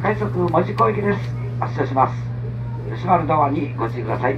快速門司港行きです。発車します。吉丸ドアにご注意ください。